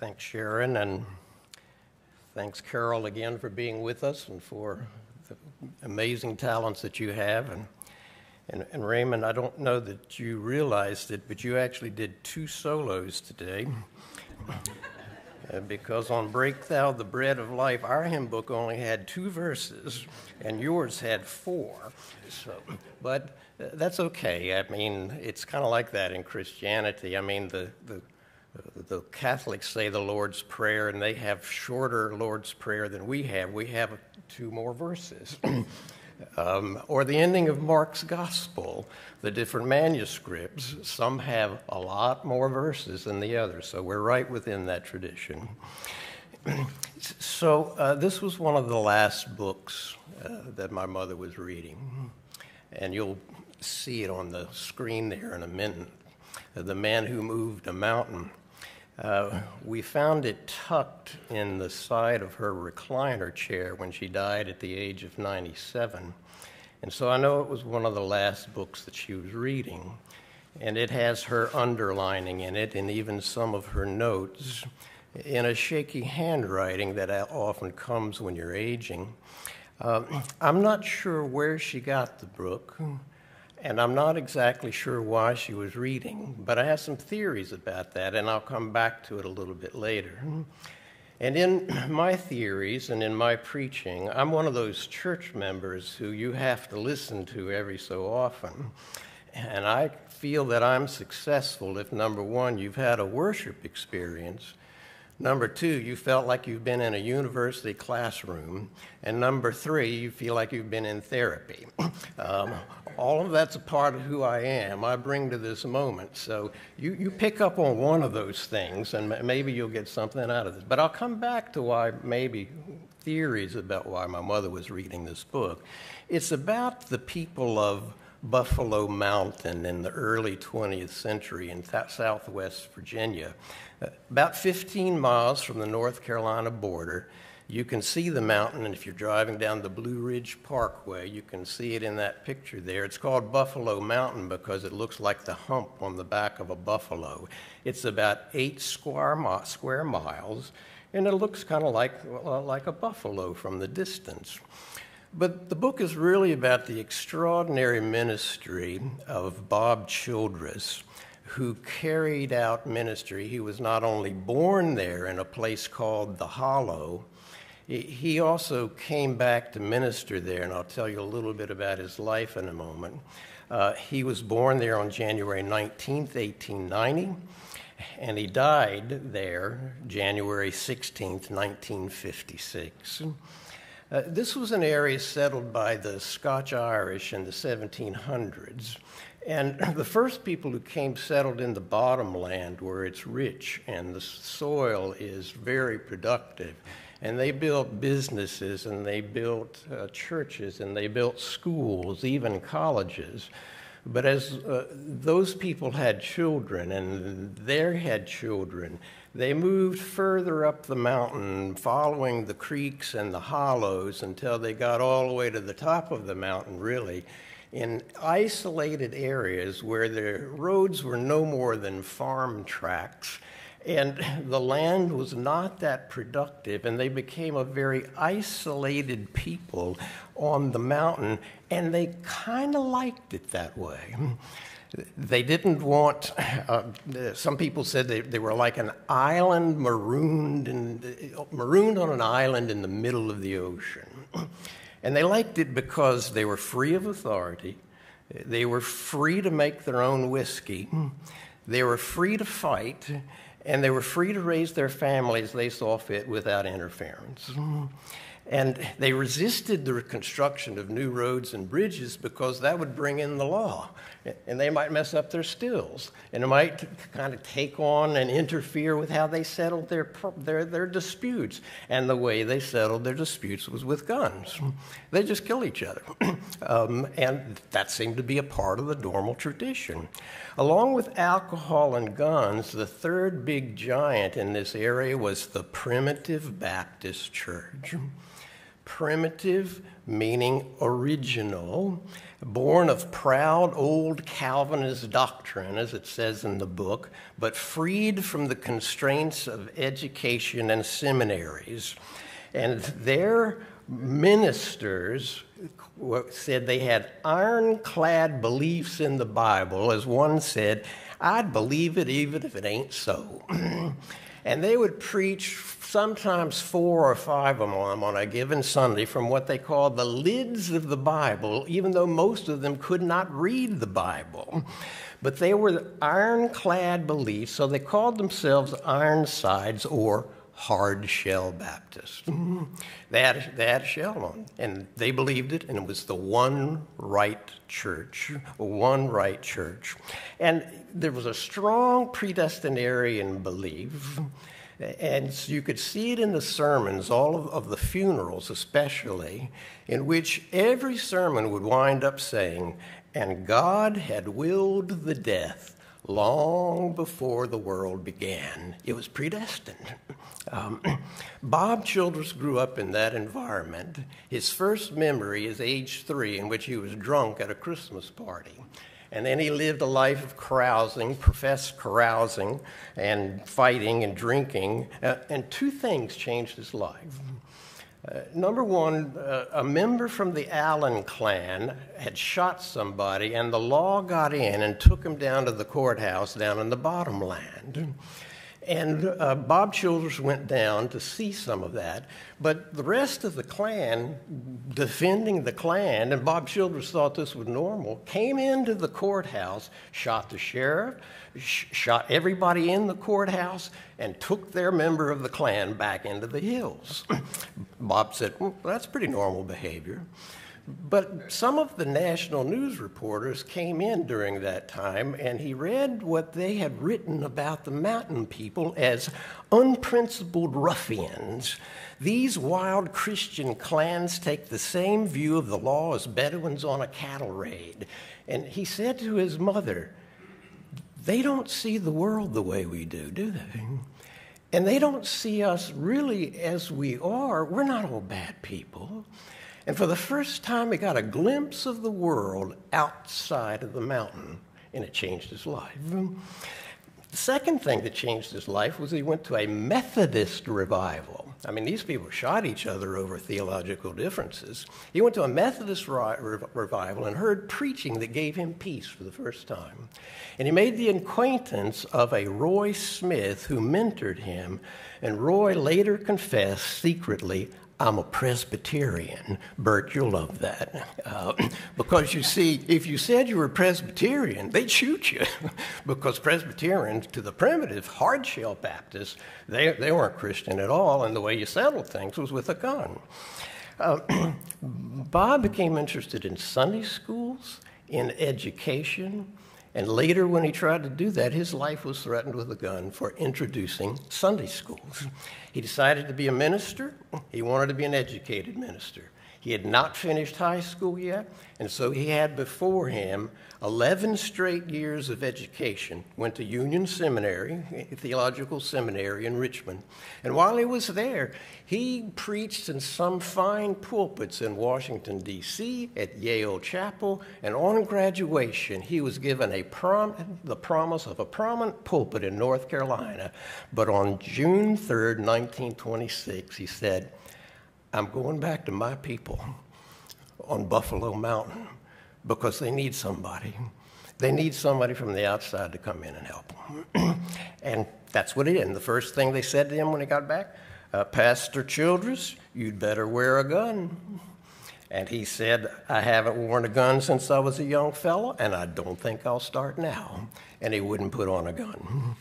Thanks, Sharon, and thanks, Carol, again for being with us and for the amazing talents that you have. And, and, and Raymond, I don't know that you realized it, but you actually did two solos today. Because on Break Thou the Bread of Life, our hymn book only had two verses, and yours had four. So, but uh, that's okay. I mean, it's kind of like that in Christianity. I mean, the, the the Catholics say the Lord's Prayer, and they have shorter Lord's Prayer than we have. We have two more verses. um, or the ending of Mark's Gospel, the different manuscripts, some have a lot more verses than the others, so we're right within that tradition. so, uh, this was one of the last books uh, that my mother was reading, and you'll see it on the screen there in a minute. The Man Who Moved a Mountain. Uh, we found it tucked in the side of her recliner chair when she died at the age of 97. And so I know it was one of the last books that she was reading. And it has her underlining in it and even some of her notes in a shaky handwriting that often comes when you're aging. Uh, I'm not sure where she got the book. And I'm not exactly sure why she was reading, but I have some theories about that, and I'll come back to it a little bit later. And in my theories and in my preaching, I'm one of those church members who you have to listen to every so often. And I feel that I'm successful if, number one, you've had a worship experience Number two, you felt like you've been in a university classroom. And number three, you feel like you've been in therapy. Um, all of that's a part of who I am. I bring to this moment. So you, you pick up on one of those things, and maybe you'll get something out of this. But I'll come back to why maybe theories about why my mother was reading this book. It's about the people of Buffalo Mountain in the early 20th century in southwest Virginia. About 15 miles from the North Carolina border, you can see the mountain, and if you're driving down the Blue Ridge Parkway, you can see it in that picture there. It's called Buffalo Mountain because it looks like the hump on the back of a buffalo. It's about eight square, mi- square miles, and it looks kind of like, uh, like a buffalo from the distance. But the book is really about the extraordinary ministry of Bob Childress who carried out ministry. He was not only born there in a place called the Hollow, he also came back to minister there, and I'll tell you a little bit about his life in a moment. Uh, he was born there on January 19, 1890, and he died there January 16, 1956. Uh, this was an area settled by the Scotch Irish in the 1700s. And the first people who came settled in the bottomland where it's rich and the soil is very productive. And they built businesses and they built uh, churches and they built schools, even colleges. But as uh, those people had children and they had children, they moved further up the mountain, following the creeks and the hollows until they got all the way to the top of the mountain, really in isolated areas where the roads were no more than farm tracks and the land was not that productive, and they became a very isolated people on the mountain, and they kind of liked it that way. They didn't want, uh, some people said they, they were like an island marooned, in, marooned on an island in the middle of the ocean. And they liked it because they were free of authority, they were free to make their own whiskey, they were free to fight, and they were free to raise their families they saw fit without interference. And they resisted the construction of new roads and bridges because that would bring in the law. And they might mess up their stills. And it might kind of take on and interfere with how they settled their, their, their disputes. And the way they settled their disputes was with guns. They just kill each other. um, and that seemed to be a part of the normal tradition. Along with alcohol and guns, the third big giant in this area was the Primitive Baptist Church. Primitive meaning original, born of proud old Calvinist doctrine, as it says in the book, but freed from the constraints of education and seminaries. And their ministers said they had ironclad beliefs in the Bible. As one said, I'd believe it even if it ain't so. and they would preach sometimes four or five of them on a given Sunday from what they called the lids of the Bible, even though most of them could not read the Bible. But they were ironclad beliefs, so they called themselves Ironsides or hard shell Baptists. they, had, they had a shell on, and they believed it, and it was the one right church, one right church. And there was a strong predestinarian belief and you could see it in the sermons, all of, of, the funerals especially, in which every sermon would wind up saying, And God had willed the death long before the world began. It was predestined. Um, Bob Childress grew up in that environment. His first memory is age three, in which he was drunk at a Christmas party. And then he lived a life of carousing, professed carousing, and fighting and drinking. Uh, and two things changed his life. Uh, number one, uh, a member from the Allen clan had shot somebody, and the law got in and took him down to the courthouse down in the bottomland. And uh, Bob Childress went down to see some of that. But the rest of the clan, defending the clan, and Bob Childress thought this was normal, came into the courthouse, shot the sheriff, sh- shot everybody in the courthouse, and took their member of the clan back into the hills. Bob said, well, that's pretty normal behavior. But some of the national news reporters came in during that time, and he read what they had written about the mountain people as unprincipled ruffians. These wild Christian clans take the same view of the law as Bedouins on a cattle raid. And he said to his mother, They don't see the world the way we do, do they? And they don't see us really as we are. We're not all bad people. And for the first time, he got a glimpse of the world outside of the mountain, and it changed his life. The second thing that changed his life was he went to a Methodist revival. I mean, these people shot each other over theological differences. He went to a Methodist revival and heard preaching that gave him peace for the first time. And he made the acquaintance of a Roy Smith who mentored him. And Roy later confessed secretly, I'm a Presbyterian. Bert, you'll love that. Uh, because you see, if you said you were Presbyterian, they'd shoot you. because Presbyterians, to the primitive hardshell Baptists, they, they weren't Christian at all, and the way you settled things was with a gun. Uh, Bob became interested in Sunday schools, in education, and later, when he tried to do that, his life was threatened with a gun for introducing Sunday schools. He decided to be a minister. He wanted to be an educated minister. He had not finished high school yet, and so he had before him 11 straight years of education. Went to Union Seminary, Theological Seminary in Richmond. And while he was there, he preached in some fine pulpits in Washington, D.C., at Yale Chapel, and on graduation, he was given a prom- the promise of a prominent pulpit in North Carolina. But on June 3rd, 1926, he said, I'm going back to my people on Buffalo Mountain because they need somebody. They need somebody from the outside to come in and help them. and that's what he did. And the first thing they said to him when he got back, uh, Pastor Childress, you'd better wear a gun. And he said, I haven't worn a gun since I was a young fellow, and I don't think I'll start now. And he wouldn't put on a gun.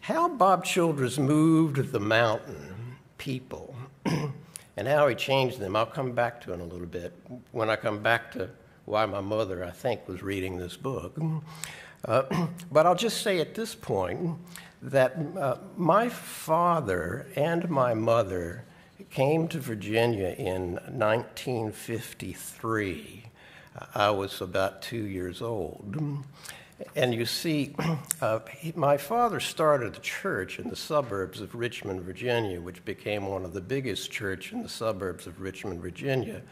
How Bob Childress moved the mountain people and how he changed them, I'll come back to in a little bit when I come back to why my mother, I think, was reading this book. Uh, but I'll just say at this point that uh, my father and my mother came to Virginia in 1953. I was about two years old. And you see, uh, he, my father started a church in the suburbs of Richmond, Virginia, which became one of the biggest churches in the suburbs of Richmond, Virginia.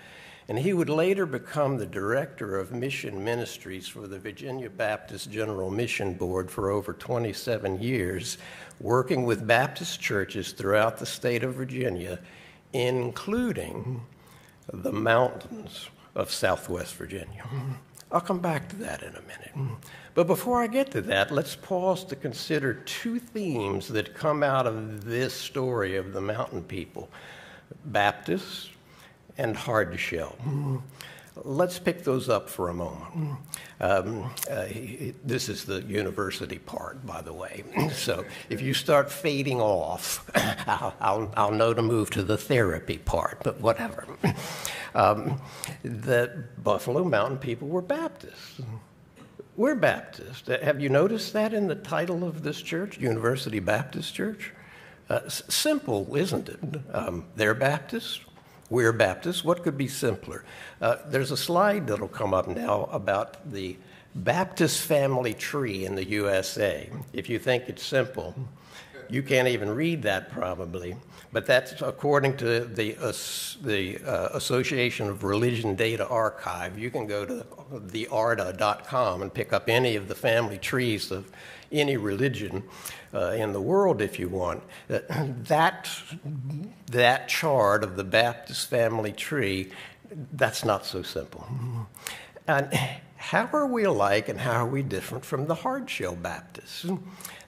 And he would later become the director of mission ministries for the Virginia Baptist General Mission Board for over 27 years, working with Baptist churches throughout the state of Virginia, including the mountains of southwest Virginia. I'll come back to that in a minute. But before I get to that, let's pause to consider two themes that come out of this story of the mountain people Baptists and hardshell. Let's pick those up for a moment. Um, uh, this is the university part, by the way. so if you start fading off, I'll, I'll, I'll, know to move to the therapy part, but whatever. Um, the Buffalo Mountain people were Baptists. We're Baptists. Have you noticed that in the title of this church, University Baptist Church? Uh, simple, isn't it? Um, they're Baptists, we're Baptists. What could be simpler? Uh, there's a slide that'll come up now about the Baptist family tree in the USA. If you think it's simple, you can't even read that probably. But that's according to the, uh, the uh, Association of Religion Data Archive. You can go to thearda.com and pick up any of the family trees of any religion uh, in the world if you want. Uh, that, that chart of the Baptist family tree, that's not so simple. And how are we alike and how are we different from the hardshell Baptists,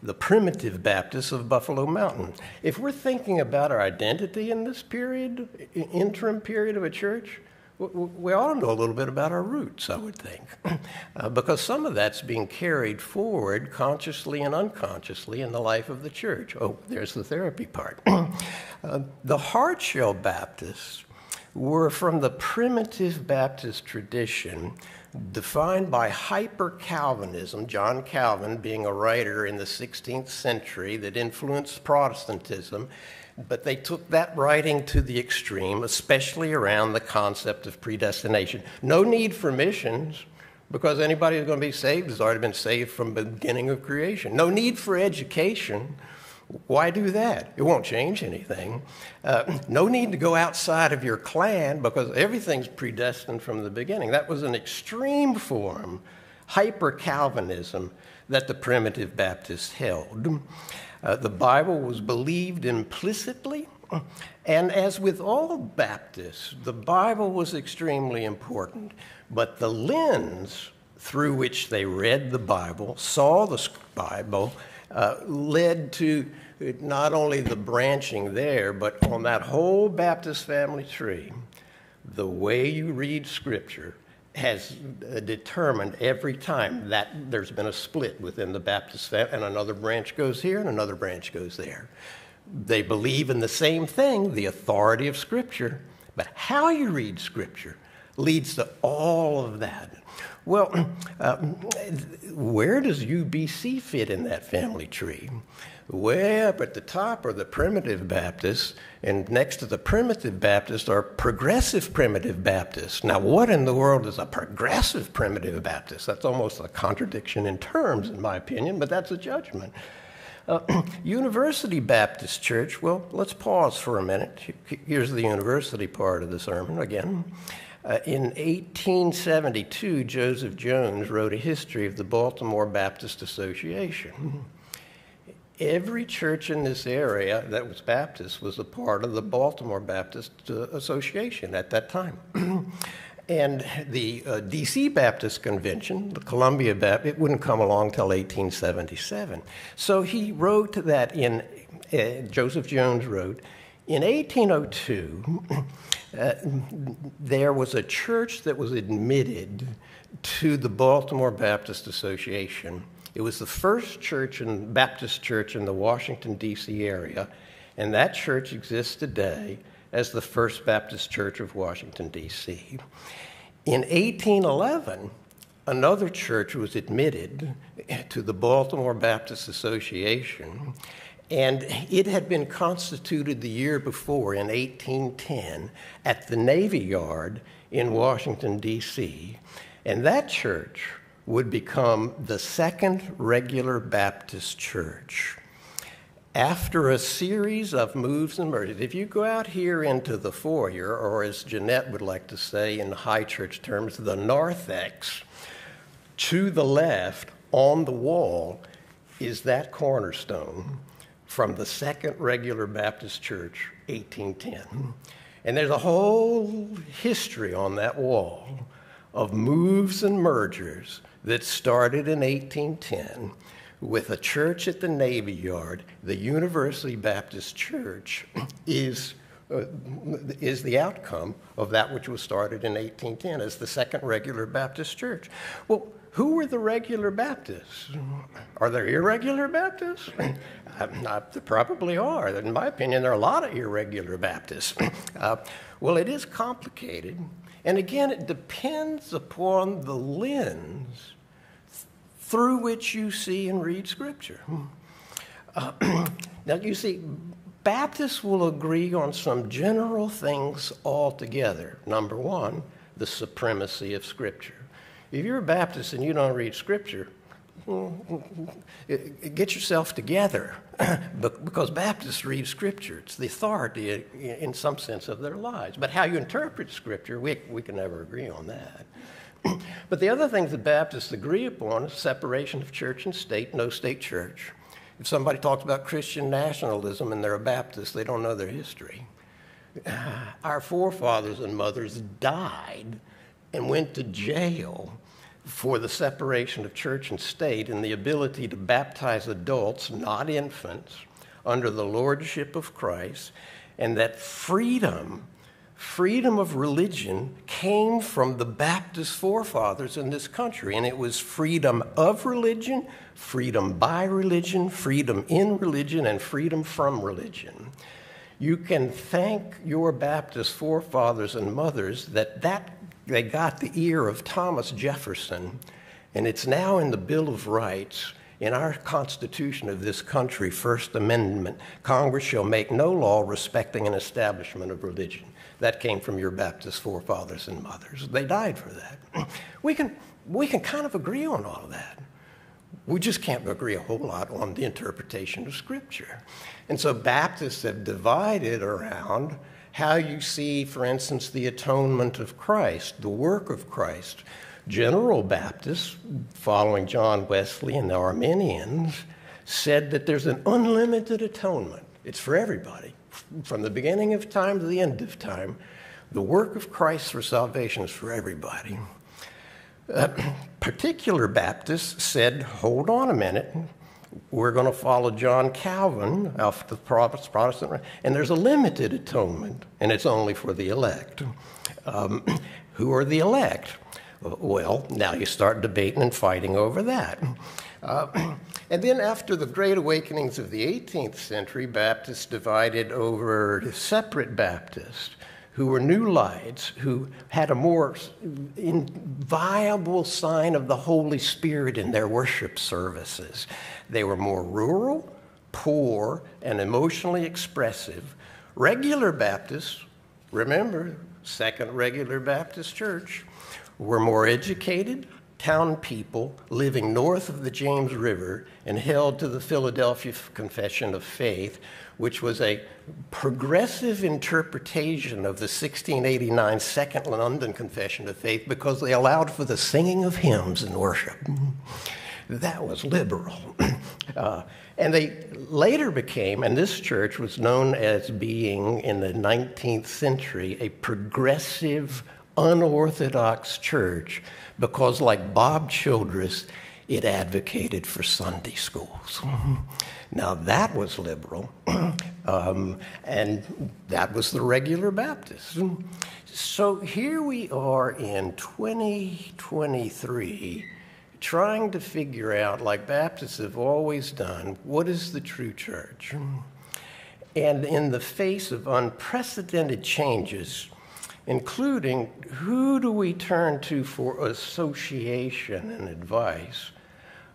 the primitive Baptists of Buffalo Mountain? If we're thinking about our identity in this period, interim period of a church, we ought to know a little bit about our roots, I would think, uh, because some of that's being carried forward consciously and unconsciously in the life of the church. Oh, there's the therapy part. uh, the hardshell Baptists were from the primitive Baptist tradition defined by hyper Calvinism, John Calvin being a writer in the 16th century that influenced Protestantism but they took that writing to the extreme, especially around the concept of predestination. No need for missions because anybody who's going to be saved has already been saved from the beginning of creation. No need for education. Why do that? It won't change anything. Uh, no need to go outside of your clan because everything's predestined from the beginning. That was an extreme form, hyper Calvinism, that the primitive Baptists held. Uh, the Bible was believed implicitly. And as with all Baptists, the Bible was extremely important. But the lens through which they read the Bible, saw the Bible, uh, led to not only the branching there, but on that whole Baptist family tree, the way you read Scripture has uh, determined every time that there's been a split within the Baptist family, and another branch goes here and another branch goes there. They believe in the same thing, the authority of Scripture, but how you read Scripture leads to all of that. Well, uh, where does UBC fit in that family tree? Way up at the top are the primitive Baptists, and next to the primitive Baptists are progressive primitive Baptists. Now, what in the world is a progressive primitive Baptist? That's almost a contradiction in terms, in my opinion, but that's a judgment. Uh, University Baptist Church, well, let's pause for a minute. Here's the university part of the sermon again. Uh, in 1872, Joseph Jones wrote a history of the Baltimore Baptist Association every church in this area that was Baptist was a part of the Baltimore Baptist uh, Association at that time. and the uh, DC Baptist Convention, the Columbia Baptist, it wouldn't come along till 1877. So he wrote that in, uh, Joseph Jones wrote, in 1802, uh, there was a church that was admitted to the Baltimore Baptist Association it was the first church and Baptist church in the Washington, D.C. area, and that church exists today as the First Baptist Church of Washington, D.C. In 1811, another church was admitted to the Baltimore Baptist Association, and it had been constituted the year before in 1810 at the Navy Yard in Washington, D.C. And that church would become the second regular Baptist church after a series of moves and mergers, if you go out here into the foyer, or as Jeanette would like to say in high church terms, the narthex, to the left on the wall is that cornerstone from the Second Regular Baptist Church, 1810. And there's a whole history on that wall of moves and mergers that started in 1810 with a church at the Navy Yard, the University Baptist Church is, uh, is the outcome of that which was started in 1810 as the second regular Baptist church. Well, who were the regular Baptists? Are there irregular Baptists? Uh, there probably are. In my opinion, there are a lot of irregular Baptists. Uh, well, it is complicated. And again, it depends upon the lens through which you see and read Scripture. Uh, now, you see, Baptists will agree on some general things altogether. Number one, the supremacy of Scripture. If you're a Baptist and you don't read Scripture, get yourself together because Baptists read Scripture. It's the authority in some sense of their lives. But how you interpret Scripture, we, we can never agree on that. but the other things that Baptists agree upon is separation of church and state, no state church. If somebody talks about Christian nationalism and they're a Baptist, they don't know their history. Our forefathers and mothers died and went to jail for the separation of church and state and the ability to baptize adults, not infants, under the lordship of Christ, and that freedom freedom of religion came from the Baptist forefathers in this country, and it was freedom of religion, freedom by religion, freedom in religion, and freedom from religion. You can thank your Baptist forefathers and mothers that, that they got the ear of Thomas Jefferson, and it's now in the Bill of Rights. In our Constitution of this country, First Amendment, Congress shall make no law respecting an establishment of religion. That came from your Baptist forefathers and mothers. They died for that. We can, we can kind of agree on all of that. We just can't agree a whole lot on the interpretation of Scripture. And so Baptists have divided around how you see, for instance, the atonement of Christ, the work of Christ. General Baptists, following John Wesley and the Arminians, said that there's an unlimited atonement. It's for everybody from the beginning of time to the end of time, the work of Christ for salvation is for everybody. Uh, particular Baptists said, hold on a minute, we're going to follow John Calvin off the Protestant, and there's a limited atonement, and it's only for the elect. Um, who are the elect? Well, now you start debating and fighting over that. Uh, and then, after the great awakenings of the 18th century, Baptists divided over separate Baptists who were new lights, who had a more inviolable sign of the Holy Spirit in their worship services. They were more rural, poor, and emotionally expressive. Regular Baptists, remember, Second Regular Baptist Church, were more educated, town people living north of the James River and held to the Philadelphia Confession of Faith, which was a progressive interpretation of the 1689 Second London Confession of Faith because they allowed for the singing of hymns in worship. That was liberal. Uh, and they later became, and this church was known as being in the 19th century a progressive, unorthodox church because, like Bob Childress, it advocated for Sunday schools. now, that was liberal, um, and that was the regular Baptist. So here we are in 2023 trying to figure out, like Baptists have always done, what is the true church? And in the face of unprecedented changes, including who do we turn to for association and advice?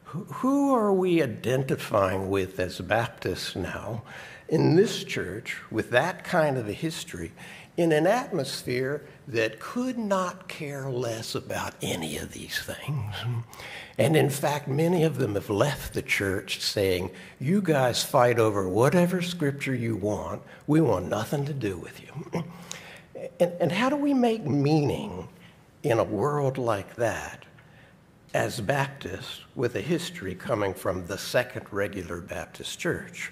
Who are we identifying with as Baptists now in this church with that kind of a history? in an atmosphere that could not care less about any of these things. And in fact, many of them have left the church saying, You guys fight over whatever scripture you want. We want nothing to do with you. And, and how do we make meaning in a world like that as Baptists with a history coming from the Second Regular Baptist Church?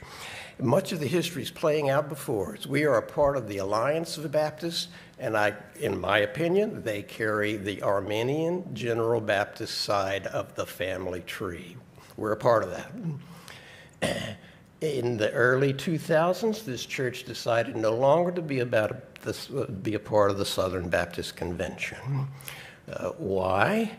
Much of the history is playing out before us. We are a part of the Alliance of the Baptists, and I, in my opinion, they carry the Arminian General Baptist side of the family tree. We're a part of that. In the early 2000s, this church decided no longer to be about this, would be a part of the Southern Baptist Convention. Uh, why?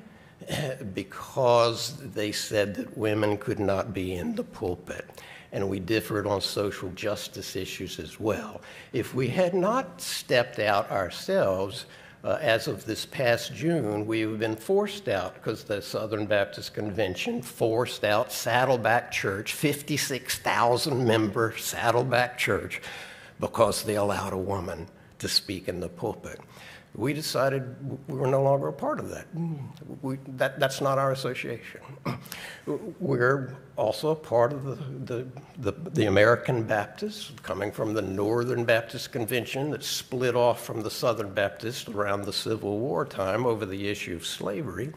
because they said that women could not be in the pulpit and we differed on social justice issues as well. If we had not stepped out ourselves, uh, as of this past June, we've been forced out because the Southern Baptist Convention forced out Saddleback Church, 56,000 member Saddleback Church, because they allowed a woman to speak in the pulpit we decided we were no longer a part of that. We, that that's not our association. We're also a part of the, the, the, the, American Baptists, coming from the Northern Baptist Convention that split off from the Southern Baptists around the Civil War time over the issue of slavery.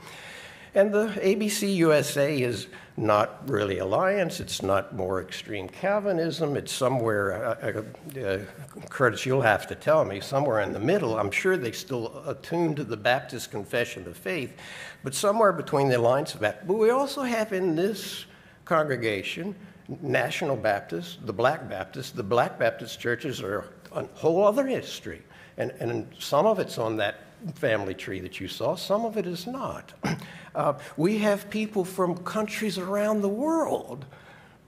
And the ABC USA is not really alliance. It's not more extreme Calvinism. It's somewhere, uh, uh, uh, Curtis, you'll have to tell me, somewhere in the middle. I'm sure they still attune to the Baptist Confession of Faith, but somewhere between the alliance of that. But we also have in this congregation National Baptists, the Black Baptists. The Black Baptist churches are a whole other history. And, and some of it's on that family tree that you saw, some of it is not. Uh, we have people from countries around the world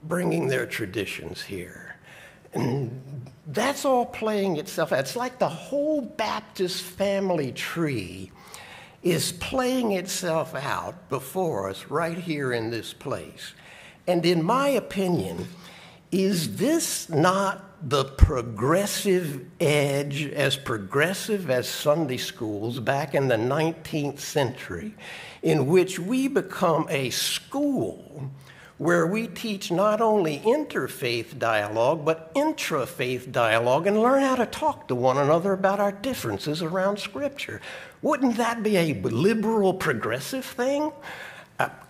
bringing their traditions here. And that's all playing itself out. It's like the whole Baptist family tree is playing itself out before us right here in this place. And in my opinion, is this not the progressive edge, as progressive as Sunday schools back in the 19th century, in which we become a school where we teach not only interfaith dialogue, but intrafaith dialogue and learn how to talk to one another about our differences around Scripture. Wouldn't that be a liberal, progressive thing?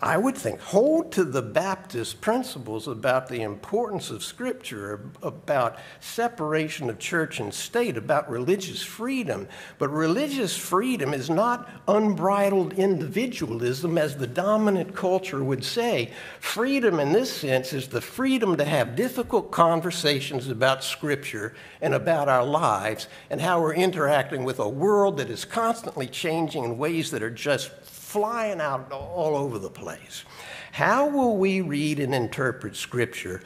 I would think, hold to the Baptist principles about the importance of Scripture, about separation of church and state, about religious freedom. But religious freedom is not unbridled individualism, as the dominant culture would say. Freedom, in this sense, is the freedom to have difficult conversations about Scripture and about our lives and how we're interacting with a world that is constantly changing in ways that are just flying out all over the place. How will we read and interpret Scripture?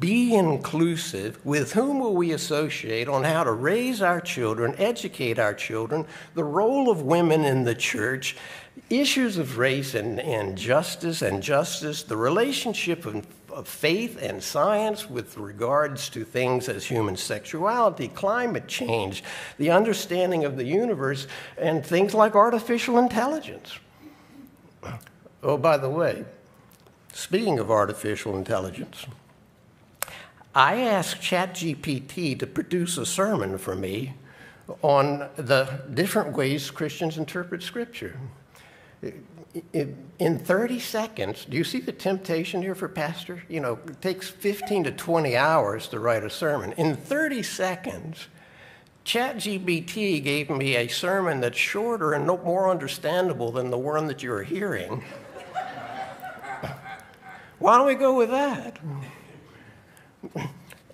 Be inclusive. With whom will we associate on how to raise our children, educate our children, the role of women in the church, issues of race and, and justice and justice, the relationship of, of faith and science with regards to things as human sexuality, climate change, the understanding of the universe, and things like artificial intelligence. Oh, by the way, speaking of artificial intelligence, I asked ChatGPT to produce a sermon for me on the different ways Christians interpret Scripture. In 30 seconds, do you see the temptation here for pastor? You know, it takes 15 to 20 hours to write a sermon. In 30 seconds, ChatGPT gave me a sermon that's shorter and no more understandable than the one that you're hearing. Why don't we go with that?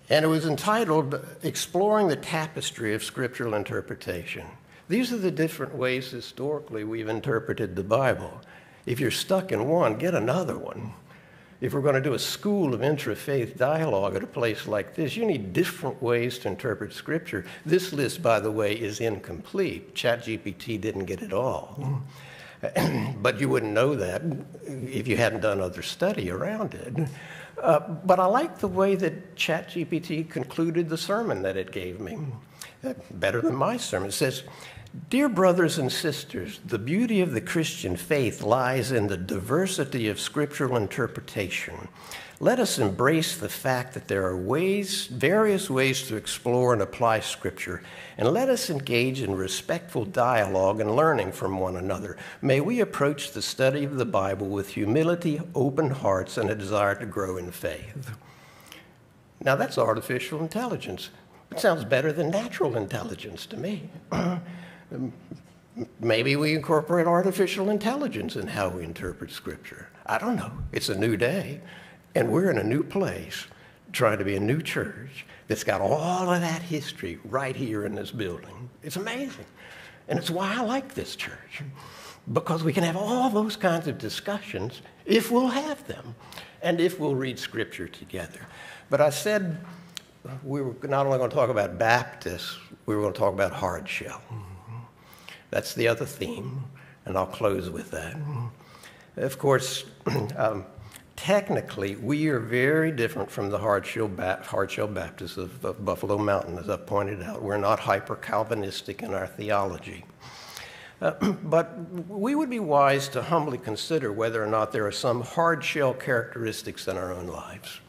And it was entitled Exploring the Tapestry of Scriptural Interpretation. These are the different ways historically we've interpreted the Bible. If you're stuck in one, get another one. If we're going to do a school of interfaith dialogue at a place like this, you need different ways to interpret Scripture. This list, by the way, is incomplete. ChatGPT didn't get it all. but you wouldn't know that if you hadn't done other study around it. Uh, but I like the way that ChatGPT concluded the sermon that it gave me. better than my sermon. It says, Dear brothers and sisters, the beauty of the Christian faith lies in the diversity of scriptural interpretation. Let us embrace the fact that there are ways, various ways to explore and apply Scripture, and let us engage in respectful dialogue and learning from one another. May we approach the study of the Bible with humility, open hearts, and a desire to grow in faith. Now, that's artificial intelligence. It sounds better than natural intelligence to me. Maybe we incorporate artificial intelligence in how we interpret Scripture. I don't know. It's a new day. And we're in a new place, trying to be a new church that's got all of that history right here in this building. It's amazing. And it's why I like this church, because we can have all those kinds of discussions if we'll have them and if we'll read Scripture together. But I said we were not only going to talk about Baptists, we were going to talk about hard shell. That's the other theme, and I'll close with that. Of course, um, technically, we are very different from the hardshell, ba- hardshell Baptists of, of, Buffalo Mountain, as I've pointed out. We're not hyper Calvinistic in our theology. Uh, but we would be wise to humbly consider whether or not there are some hardshell characteristics in our own lives.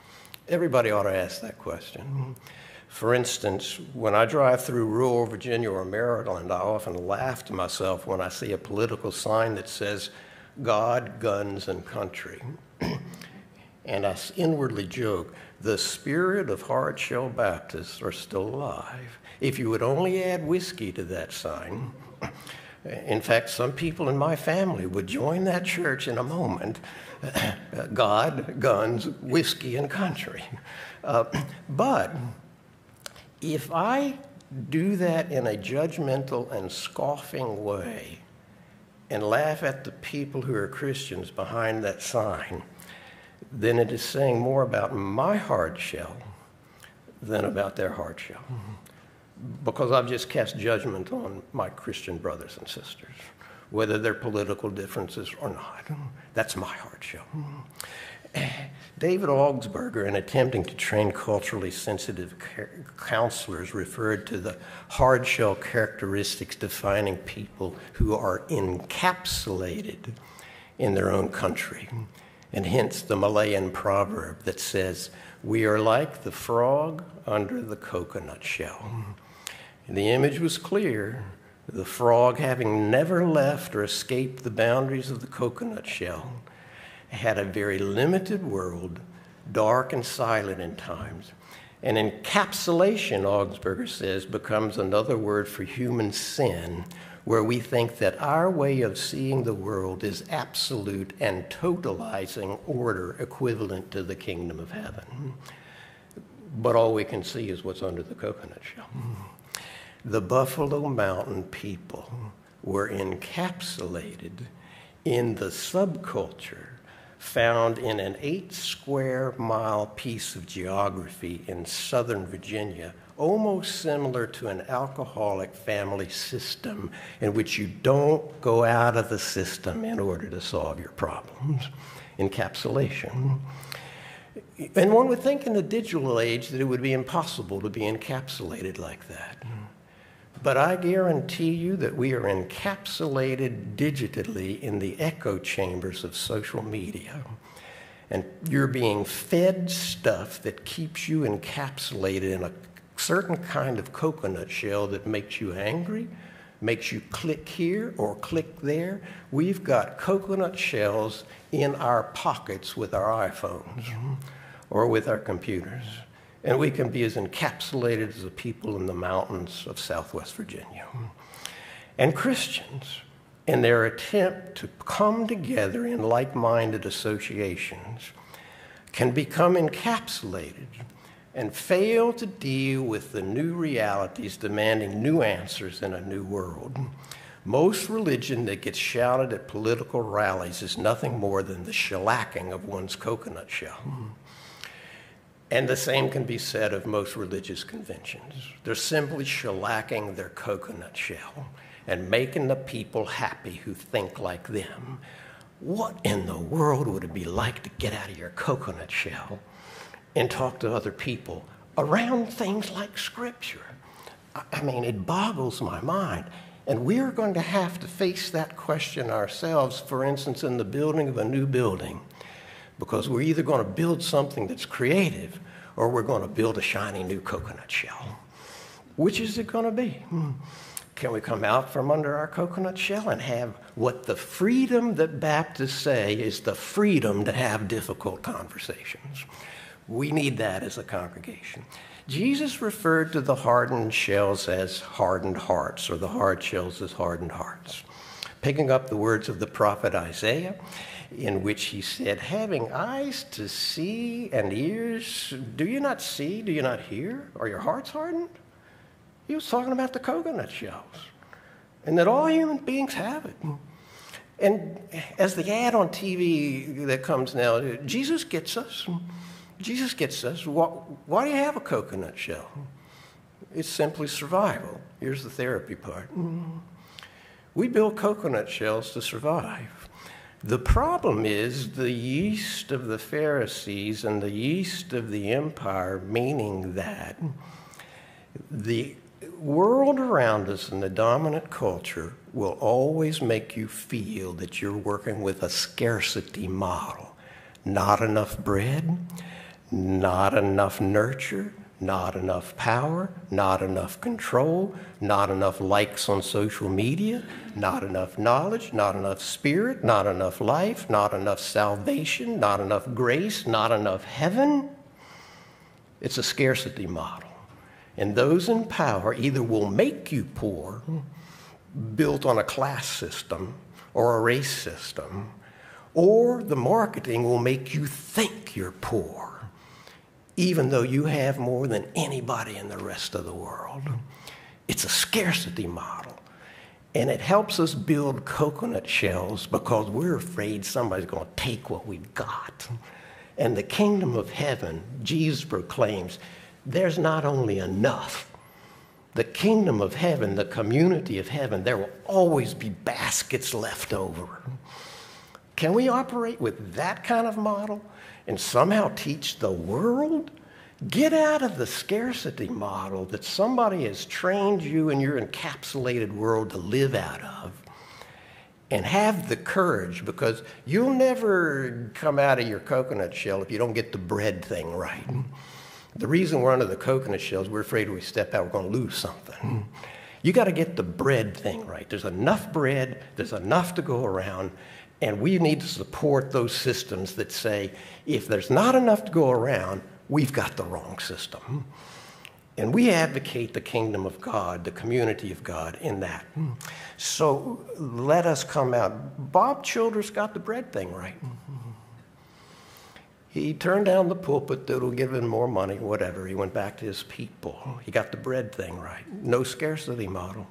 Everybody ought to ask that question. For instance, when I drive through rural Virginia or Maryland, I often laugh to myself when I see a political sign that says, God, guns, and country. and I inwardly joke, the spirit of hard shell Baptists are still alive. If you would only add whiskey to that sign, in fact, some people in my family would join that church in a moment. God, guns, whiskey, and country. Uh, but if I do that in a judgmental and scoffing way and laugh at the people who are Christians behind that sign, then it is saying more about my hard shell than about their hard shell. Because I've just cast judgment on my Christian brothers and sisters, whether they're political differences or not. That's my hard shell. David Augsburger, in attempting to train culturally sensitive counselors, referred to the hard shell characteristics defining people who are encapsulated in their own country and hence the Malayan proverb that says, We are like the frog under the coconut shell. And the image was clear the frog, having never left or escaped the boundaries of the coconut shell, had a very limited world, dark and silent in times. And encapsulation, Augsburger says, becomes another word for human sin where we think that our way of seeing the world is absolute and totalizing order equivalent to the kingdom of heaven. But all we can see is what's under the coconut shell. The Buffalo Mountain people were encapsulated in the subculture found in an eight square mile piece of geography in southern Virginia almost similar to an alcoholic family system in which you don't go out of the system in order to solve your problems. Encapsulation. And one would think in the digital age that it would be impossible to be encapsulated like that. But I guarantee you that we are encapsulated digitally in the echo chambers of social media. And you're being fed stuff that keeps you encapsulated in a certain kind of coconut shell that makes you angry, makes you click here or click there. We've got coconut shells in our pockets with our iPhones or with our computers. And we can be as encapsulated as the people in the mountains of Southwest Virginia. And Christians, in their attempt to come together in like minded associations, can become encapsulated and fail to deal with the new realities demanding new answers in a new world. Most religion that gets shouted at political rallies is nothing more than the shellacking of one's coconut shell. And the same can be said of most religious conventions. They're simply shellacking their coconut shell and making the people happy who think like them. What in the world would it be like to get out of your coconut shell and talk to other people around things like Scripture. I mean, it boggles my mind. And we're going to have to face that question ourselves, for instance, in the building of a new building, because we're either going to build something that's creative or we're going to build a shiny new coconut shell. Which is it going to be? Can we come out from under our coconut shell and have what the freedom that Baptists say is the freedom to have difficult conversations? We need that as a congregation. Jesus referred to the hardened shells as hardened hearts, or the hard shells as hardened hearts. Picking up the words of the prophet Isaiah, in which he said, Having eyes to see and ears, do you not see? Do you not hear? Are your hearts hardened? He was talking about the coconut shells, and that all human beings have it. And as the ad on TV that comes now, Jesus gets us. Jesus gets us. Why, why do you have a coconut shell? It's simply survival. Here's the therapy part. We build coconut shells to survive. The problem is the yeast of the Pharisees and the yeast of the empire, meaning that the world around us and the dominant culture will always make you feel that you're working with a scarcity model. Not enough bread, not enough nurture, not enough power, not enough control, not enough likes on social media, not enough knowledge, not enough spirit, not enough life, not enough salvation, not enough grace, not enough heaven. It's a scarcity model. And those in power either will make you poor, built on a class system or a race system, or the marketing will make you think you're poor even though you have more than anybody in the rest of the world. It's a scarcity model. And it helps us build coconut shells because we're afraid somebody's going to take what we've got. And the kingdom of heaven, Jesus proclaims, there's not only enough, the kingdom of heaven, the community of heaven, there will always be baskets left over. Can we operate with that kind of model? And somehow teach the world? Get out of the scarcity model that somebody has trained you in your encapsulated world to live out of. And have the courage because you'll never come out of your coconut shell if you don't get the bread thing right. The reason we're under the coconut shell is we're afraid we step out, we're going to lose something. You got to get the bread thing right. There's enough bread, there's enough to go around, and we need to support those systems that say if there's not enough to go around, we've got the wrong system. And we advocate the kingdom of God, the community of God in that. So let us come out. Bob Childress got the bread thing right. He turned down the pulpit that'll give him more money, whatever. He went back to his people. He got the bread thing right. No scarcity model.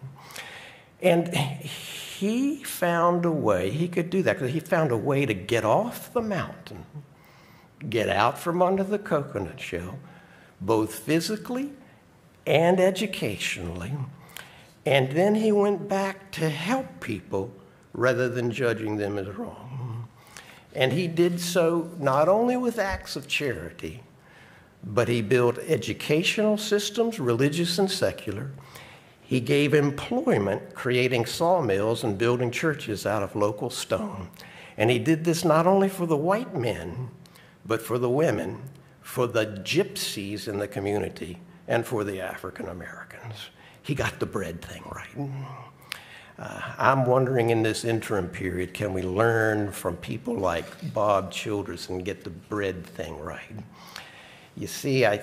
And he found a way, he could do that because he found a way to get off the mountain, get out from under the coconut shell, both physically and educationally. And then he went back to help people rather than judging them as wrong. And he did so not only with acts of charity, but he built educational systems, religious and secular. He gave employment creating sawmills and building churches out of local stone. And he did this not only for the white men, but for the women, for the gypsies in the community, and for the African Americans. He got the bread thing right. Uh, I'm wondering in this interim period, can we learn from people like Bob Childress and get the bread thing right? You see, I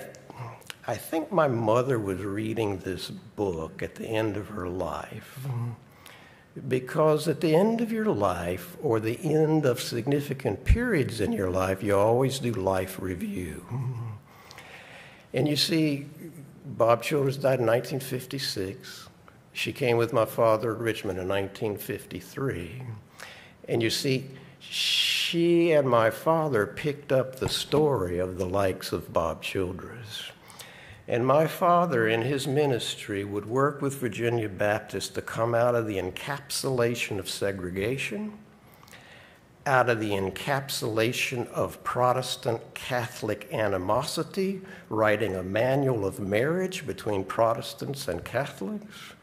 I think my mother was reading this book at the end of her life. Because at the end of your life, or the end of significant periods in your life, you always do life review. And you see, Bob Childress died in 1956. She came with my father at Richmond in 1953. And you see, she and my father picked up the story of the likes of Bob Childress. And my father, in his ministry, would work with Virginia Baptists to come out of the encapsulation of segregation out of the encapsulation of Protestant Catholic animosity, writing a manual of marriage between Protestants and Catholics.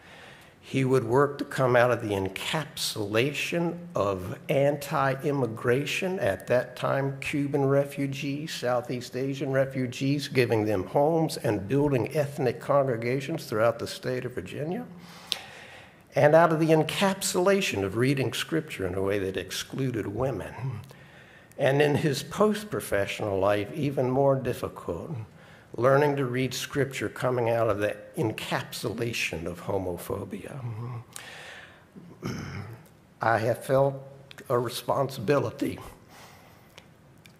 He would work to come out of the encapsulation of anti immigration, at that time, Cuban refugees, Southeast Asian refugees, giving them homes and building ethnic congregations throughout the state of Virginia and out of the encapsulation of reading scripture in a way that excluded women. And in his post professional life, even more difficult, learning to read scripture coming out of the encapsulation of homophobia. I have felt a responsibility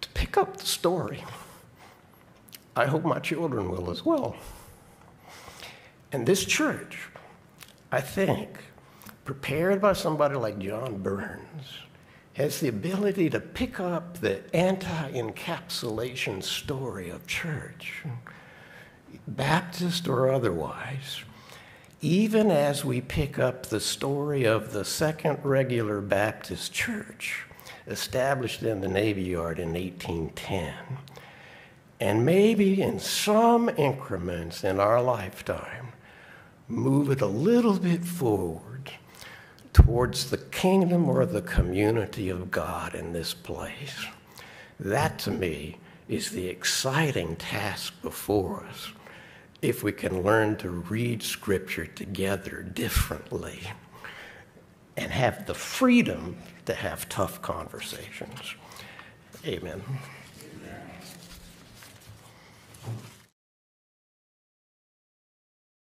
to pick up the story. I hope my children will as well. And this church, I think, prepared by somebody like John Burns, has the ability to pick up the anti encapsulation story of church, Baptist or otherwise, even as we pick up the story of the Second Regular Baptist Church, established in the Navy Yard in 1810. And maybe in some increments in our lifetime, move it a little bit forward towards the kingdom or the community of God in this place. That to me is the exciting task before us if we can learn to read Scripture together differently and have the freedom to have tough conversations. Amen.